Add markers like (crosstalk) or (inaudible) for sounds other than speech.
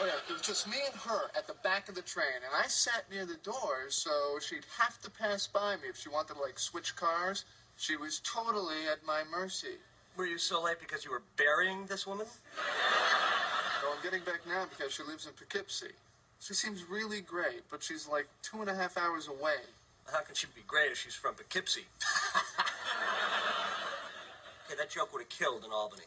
Oh, okay, it was just me and her at the back of the train, and I sat near the door, so she'd have to pass by me if she wanted to like switch cars. She was totally at my mercy. Were you so late because you were burying this woman? So I'm getting back now because she lives in Poughkeepsie. She seems really great, but she's like two and a half hours away. How can she be great if she's from Poughkeepsie? (laughs) okay, that joke would have killed in Albany.